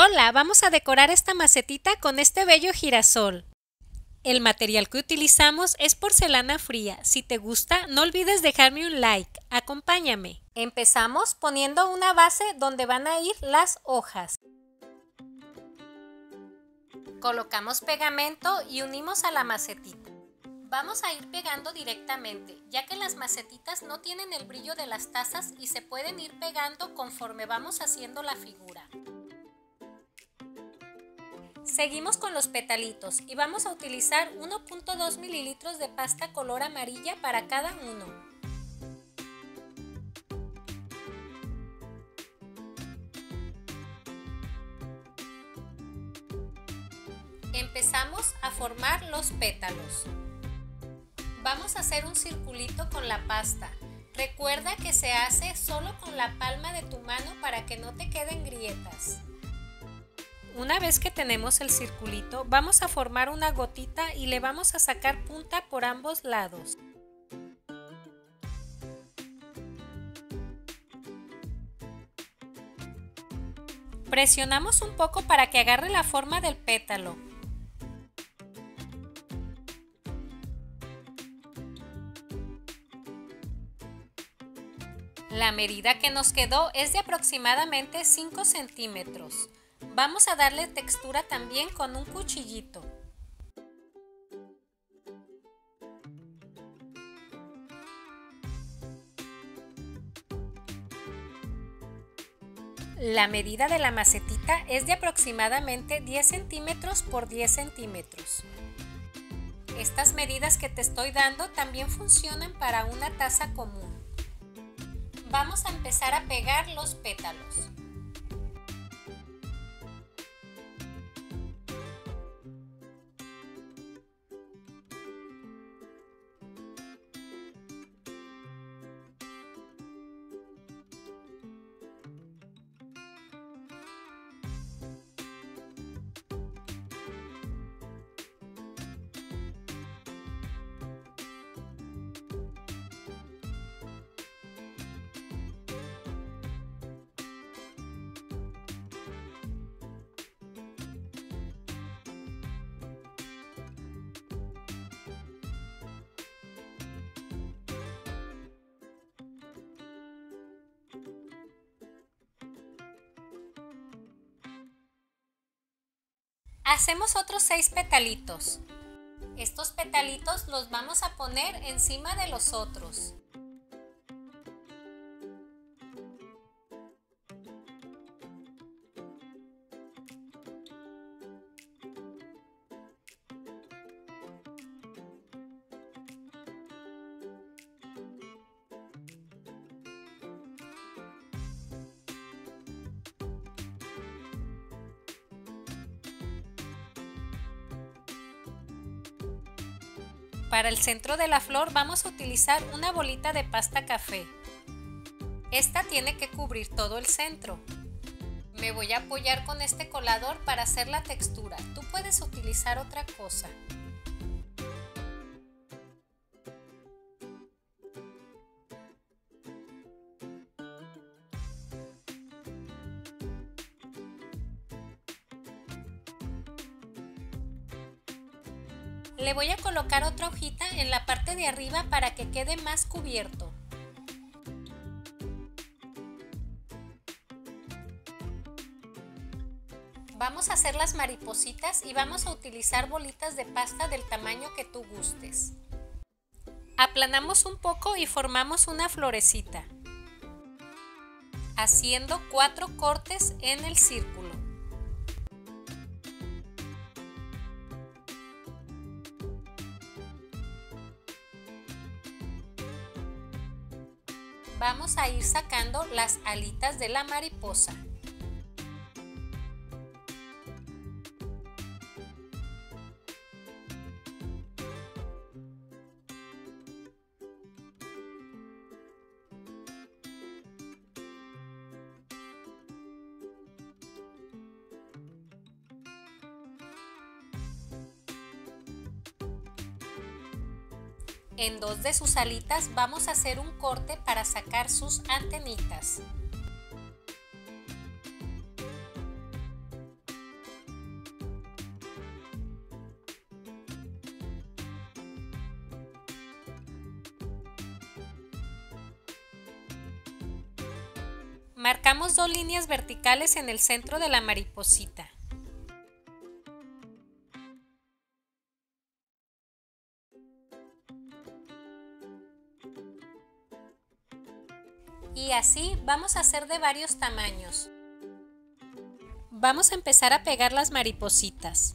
Hola, vamos a decorar esta macetita con este bello girasol. El material que utilizamos es porcelana fría. Si te gusta, no olvides dejarme un like. Acompáñame. Empezamos poniendo una base donde van a ir las hojas. Colocamos pegamento y unimos a la macetita. Vamos a ir pegando directamente, ya que las macetitas no tienen el brillo de las tazas y se pueden ir pegando conforme vamos haciendo la figura. Seguimos con los petalitos y vamos a utilizar 1.2 mililitros de pasta color amarilla para cada uno. Empezamos a formar los pétalos. Vamos a hacer un circulito con la pasta. Recuerda que se hace solo con la palma de tu mano para que no te queden grietas. Una vez que tenemos el circulito, vamos a formar una gotita y le vamos a sacar punta por ambos lados. Presionamos un poco para que agarre la forma del pétalo. La medida que nos quedó es de aproximadamente 5 centímetros. Vamos a darle textura también con un cuchillito. La medida de la macetita es de aproximadamente 10 centímetros por 10 centímetros. Estas medidas que te estoy dando también funcionan para una taza común. Vamos a empezar a pegar los pétalos. Hacemos otros 6 petalitos. Estos petalitos los vamos a poner encima de los otros. Para el centro de la flor vamos a utilizar una bolita de pasta café. Esta tiene que cubrir todo el centro. Me voy a apoyar con este colador para hacer la textura. Tú puedes utilizar otra cosa. Le voy a colocar otra hojita en la parte de arriba para que quede más cubierto. Vamos a hacer las maripositas y vamos a utilizar bolitas de pasta del tamaño que tú gustes. Aplanamos un poco y formamos una florecita, haciendo cuatro cortes en el círculo. Vamos a ir sacando las alitas de la mariposa. En dos de sus alitas vamos a hacer un corte para sacar sus antenitas. Marcamos dos líneas verticales en el centro de la mariposita. Y así vamos a hacer de varios tamaños. Vamos a empezar a pegar las maripositas.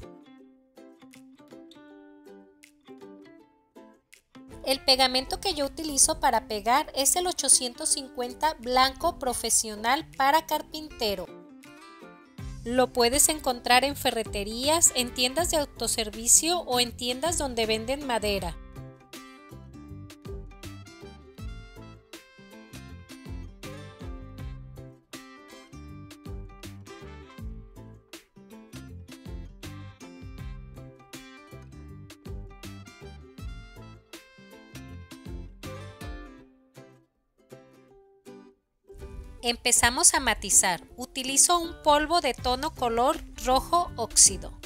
El pegamento que yo utilizo para pegar es el 850 blanco profesional para carpintero. Lo puedes encontrar en ferreterías, en tiendas de autoservicio o en tiendas donde venden madera. Empezamos a matizar. Utilizo un polvo de tono color rojo óxido.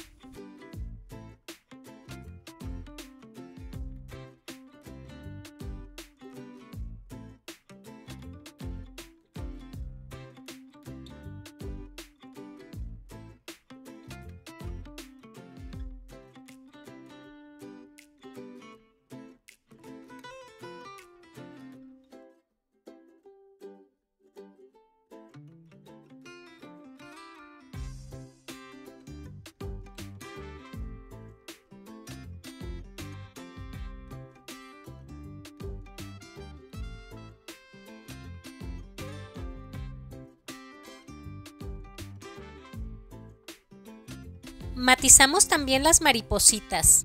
Matizamos también las maripositas.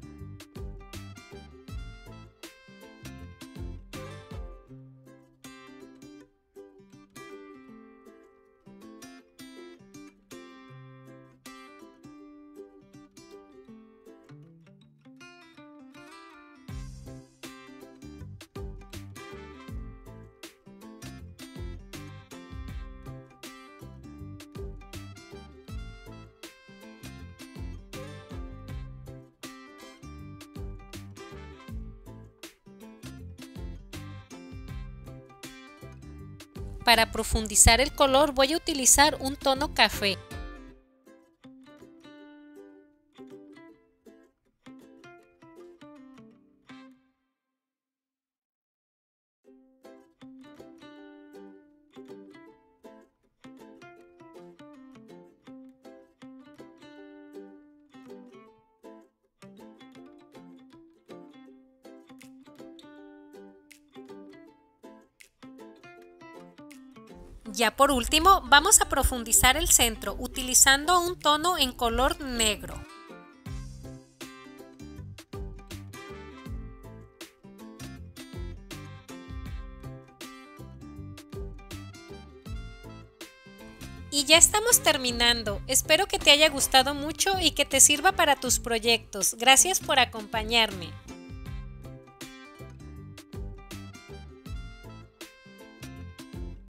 Para profundizar el color voy a utilizar un tono café. Ya por último, vamos a profundizar el centro utilizando un tono en color negro. Y ya estamos terminando. Espero que te haya gustado mucho y que te sirva para tus proyectos. Gracias por acompañarme.